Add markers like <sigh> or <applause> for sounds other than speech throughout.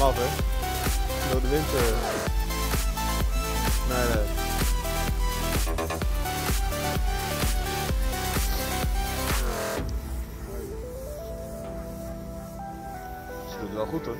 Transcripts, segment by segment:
Af, hè? Door de wind. eh. Nee, nee. Ze doet wel goed, hoor.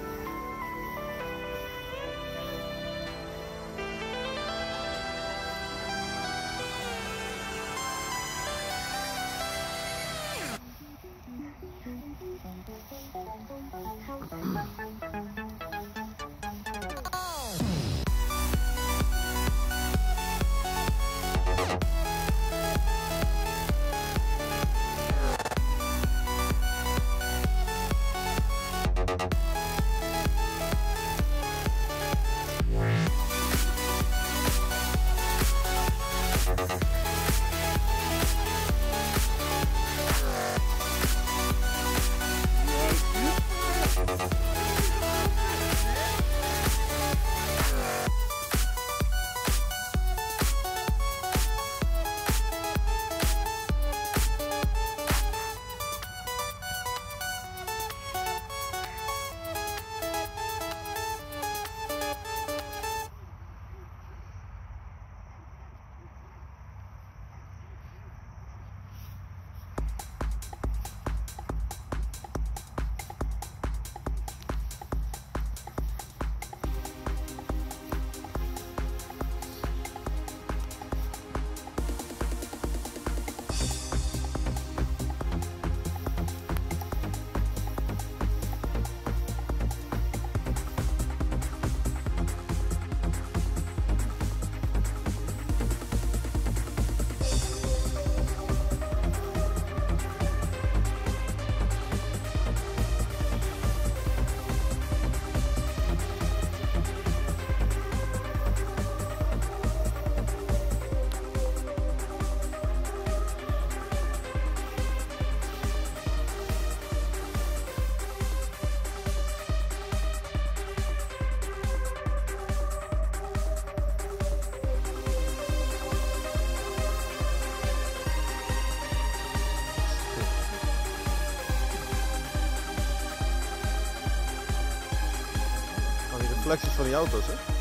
Reflecties van die auto's, hè?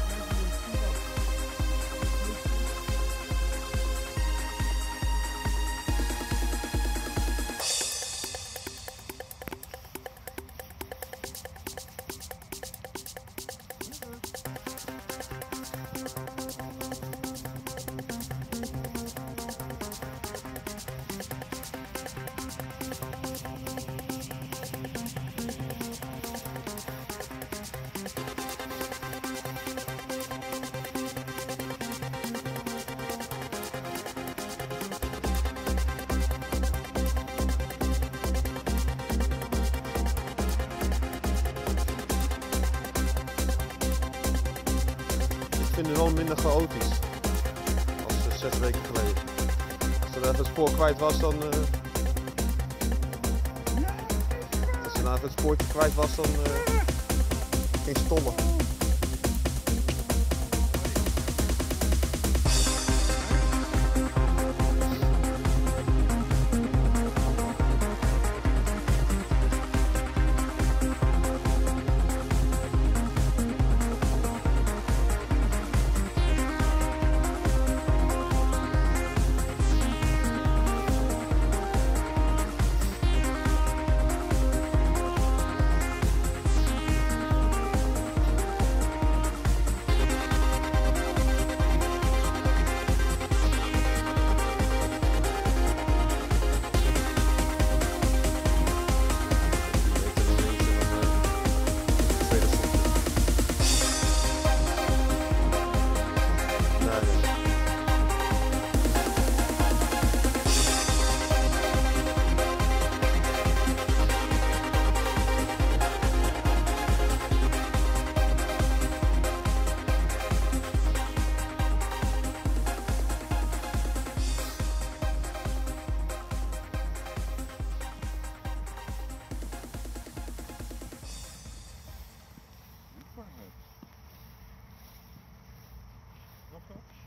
Wel minder chaotisch. Als zes weken geleden. Als er even het spoor kwijt was, dan. eh, als er nou even het spoortje kwijt was, dan eh, ging het Okay. <laughs>